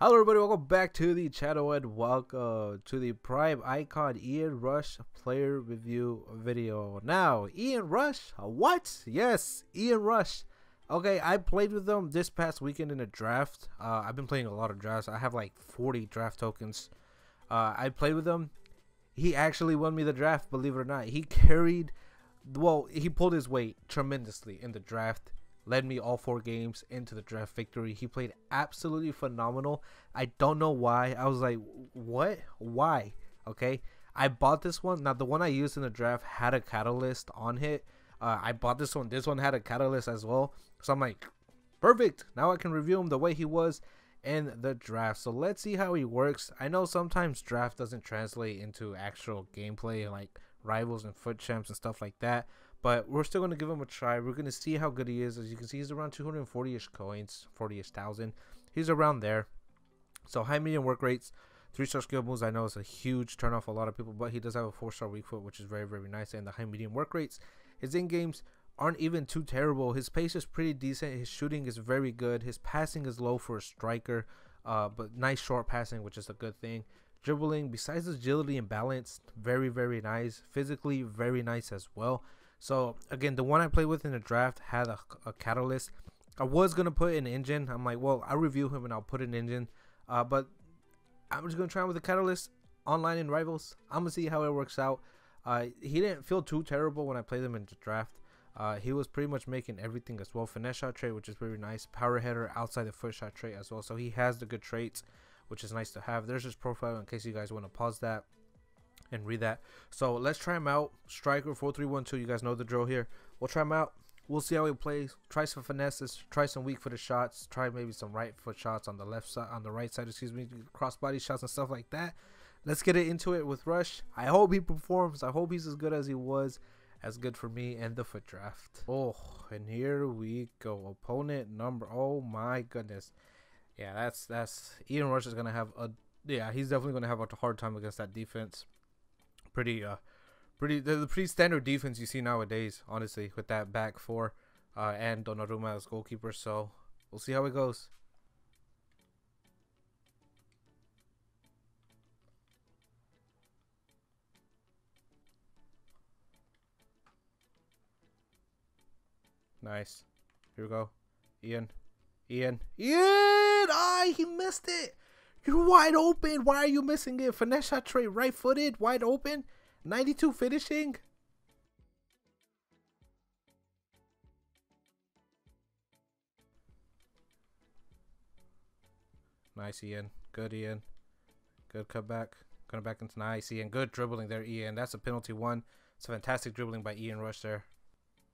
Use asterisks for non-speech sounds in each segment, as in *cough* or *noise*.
Hello everybody, welcome back to the channel and welcome to the Prime Icon Ian Rush player review video. Now, Ian Rush, what? Yes, Ian Rush. Okay, I played with them this past weekend in a draft. Uh, I've been playing a lot of drafts. I have like 40 draft tokens. Uh, I played with him. He actually won me the draft, believe it or not. He carried, well, he pulled his weight tremendously in the draft led me all four games into the draft victory. He played absolutely phenomenal. I don't know why. I was like, what? Why? Okay. I bought this one. Now, the one I used in the draft had a catalyst on it. Uh, I bought this one. This one had a catalyst as well. So I'm like, perfect. Now I can review him the way he was in the draft. So let's see how he works. I know sometimes draft doesn't translate into actual gameplay like rivals and FUT Champs and stuff like that. But we're still going to give him a try. We're going to see how good he is. As you can see, he's around 240-ish coins, 40-ish thousand. He's around there. So high medium work rates, three-star skill moves. I know it's a huge turn off a lot of people, but he does have a four-star weak foot, which is very, very nice. And the high medium work rates, his in games aren't even too terrible. His pace is pretty decent. His shooting is very good. His passing is low for a striker, uh, but nice short passing, which is a good thing. Dribbling, besides agility and balance, very, very nice. Physically, very nice as well. So again, the one I played with in the draft had a, a catalyst. I was gonna put an engine. I'm like, well, I'll review him and I'll put an engine. Uh, but I'm just gonna try him with the catalyst online in rivals. I'm gonna see how it works out. Uh, he didn't feel too terrible when I played him in the draft. Uh, he was pretty much making everything as well. Finesse shot trait, which is very nice. Power header outside the foot shot trait as well. So he has the good traits, which is nice to have. There's his profile in case you guys want to pause that and read that. So let's try him out. Striker 4312. You guys know the drill here. We'll try him out. We'll see how he plays. Try some finesses. Try some weak footed shots. Try maybe some right foot shots on the left side, on the right side. Excuse me, cross body shots and stuff like that. Let's get it into it with Rush. I hope he performs. I hope he's as good as he was. As good for me and the FUT draft. Oh, and here we go. Opponent number. Oh my goodness. Yeah, that's that's Ian Rush is gonna have a. Yeah, he's definitely gonna have a hard time against that defense pretty uh pretty the, pretty standard defense you see nowadays, honestly, with that back four uh, and Donnarumma as goalkeeper. So we'll see how it goes. Nice. Here we go. Ian. Ian. Ian! Ah, he missed it. You're wide open. Why are you missing it? Finesse shot trait, right footed, wide open. 92 finishing. Nice, Ian. Good, Ian. Good cutback. Coming back into nice, Ian. Good dribbling there, Ian. That's a penalty one. It's a fantastic dribbling by Ian Rush there.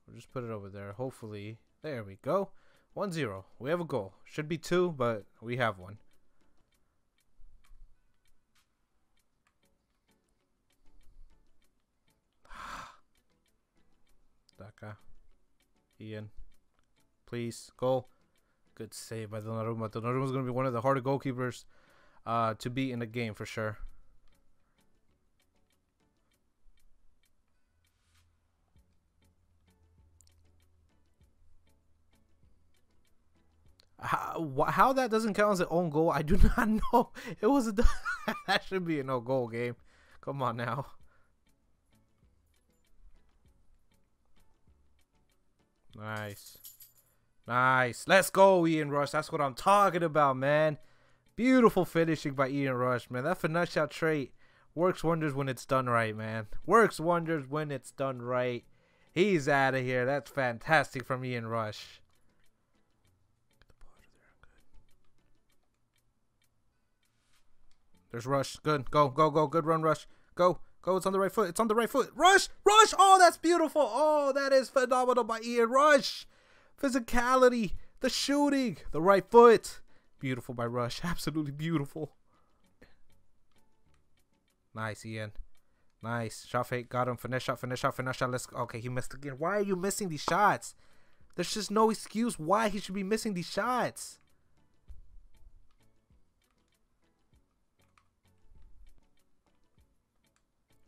We'll just put it over there. Hopefully. There we go. 1-0. We have a goal. Should be two, but we have one. Ian. Please, goal. Good save by Donnarumma. Donnarumma is going to be one of the harder goalkeepers uh, to beat in the game for sure. How, how that doesn't count as an own goal, I do *laughs* not know. It was a *laughs* that should be a no goal game. Come on now. Nice. Nice. Let's go, Ian Rush. That's what I'm talking about, man. Beautiful finishing by Ian Rush, man. That finesse shot trait works wonders when it's done right, man. Works wonders when it's done right. He's out of here. That's fantastic from Ian Rush. There's Rush. Good. Go, go, go. Good run, Rush. Go. Go, it's on the right foot. It's on the right foot. Rush! Rush! Oh, that's beautiful. Oh, that is phenomenal by Ian Rush. Physicality, the shooting, the right foot. Beautiful by Rush. *laughs* Absolutely beautiful. Nice, Ian. Nice. Shot fake. Got him. Finesse shot, finesse shot, finesse shot. Let's Okay, he missed again. Why are you missing these shots? There's just no excuse why he should be missing these shots.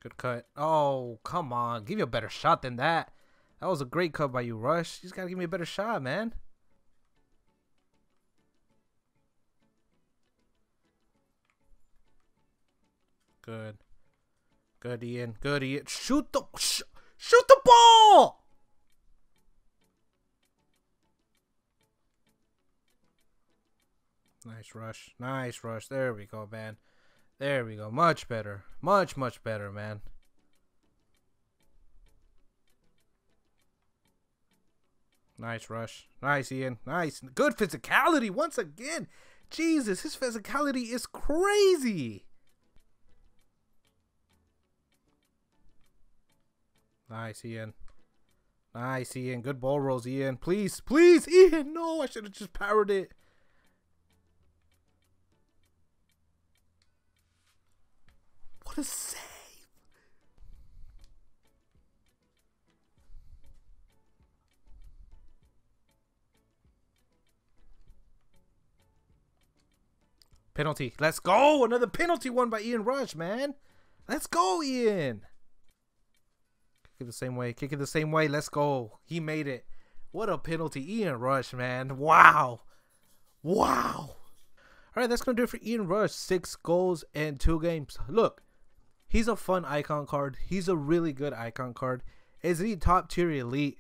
Good cut. Oh, come on. Give you a better shot than that. That was a great cut by you, Rush. You just gotta give me a better shot, man. Good. Good, Ian. Good, Ian. Shoot the... Sh shoot the ball! Nice rush. Nice rush. There we go, man. There we go. Much better. Much, much better, man. Nice rush. Nice, Ian. Nice. Good physicality once again. Jesus, his physicality is crazy. Nice, Ian. Nice, Ian. Good ball rolls, Ian. Please, please, Ian. No, I should have just powered it. Penalty. Let's go. Another penalty won by Ian Rush, man. Let's go, Ian. Kick it the same way. Kick it the same way. Let's go. He made it. What a penalty. Ian Rush, man. Wow. Wow. All right, that's going to do it for Ian Rush. Six goals and two games. Look, he's a fun icon card. He's a really good icon card. Is he top tier elite?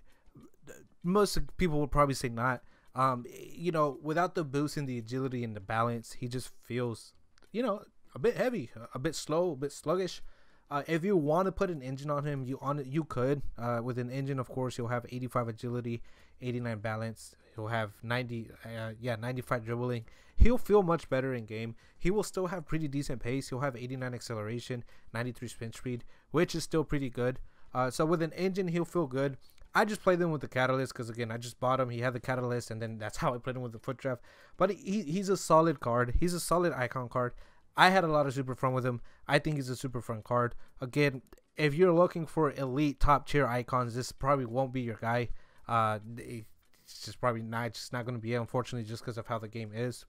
Most people would probably say not. Um, you know, without the boost and the agility and the balance, he just feels, you know, a bit heavy, a bit slow, a bit sluggish. Uh, if you want to put an engine on him, you on you could. Uh, with an engine, of course, he'll have 85 agility, 89 balance. He'll have 90, uh, yeah, 95 dribbling. He'll feel much better in game. He will still have pretty decent pace. He'll have 89 acceleration, 93 sprint speed, which is still pretty good. Uh, so with an engine, he'll feel good. I just played them with the catalyst because again, I just bought him. He had the catalyst, and then that's how I played him with the FUT draft. But he, he's a solid card. He's a solid icon card. I had a lot of super fun with him. I think he's a super fun card. Again, if you're looking for elite top tier icons, this probably won't be your guy. Uh, it's just probably not. It's just not going to be unfortunately, just because of how the game is.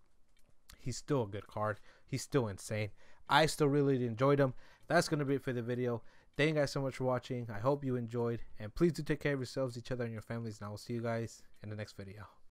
He's still a good card. He's still insane. I still really enjoyed him. That's going to be it for the video. Thank you guys so much for watching. I hope you enjoyed. And please do take care of yourselves, each other, and your families. And I will see you guys in the next video.